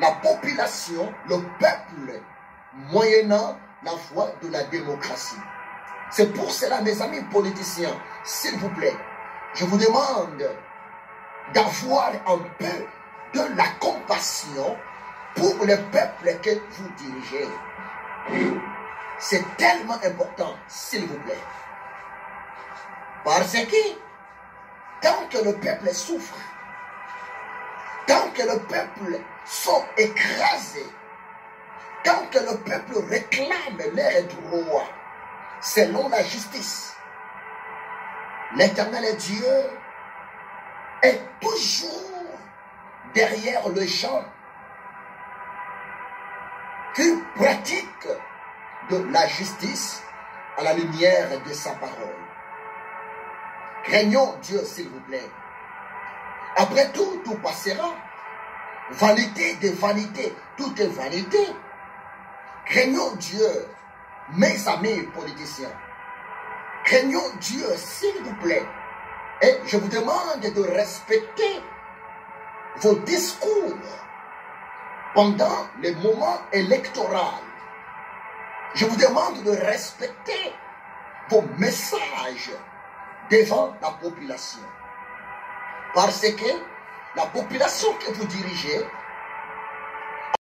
la population, le peuple, moyennant la voie de la démocratie. C'est pour cela, mes amis politiciens, s'il vous plaît, je vous demande d'avoir un peu de la compassion pour le peuple que vous dirigez. C'est tellement important, s'il vous plaît. Parce que tant que le peuple souffre, tant que le peuple sont écrasés, tant que le peuple réclame leurs droits selon la justice, l'éternel Dieu est toujours derrière le champ qui pratique de la justice à la lumière de sa parole. Craignons Dieu, s'il vous plaît. Après tout, tout passera. Vanité de vanité, tout est vanité. Craignons Dieu, mes amis politiciens. Craignons Dieu, s'il vous plaît. Et je vous demande de respecter vos discours pendant les moments électoraux. Je vous demande de respecter vos messages devant la population. Parce que la population que vous dirigez